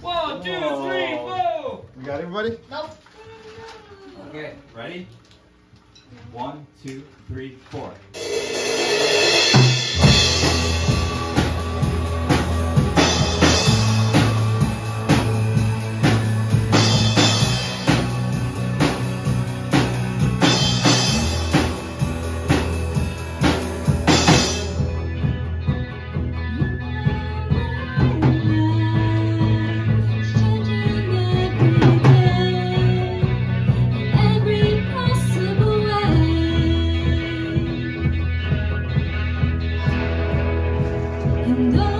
One, two, three, four. You got everybody? Nope. Okay, ready? One, two, three, four. And though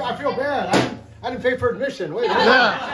I feel bad. I, I didn't pay for admission. Wait. wait. Yeah.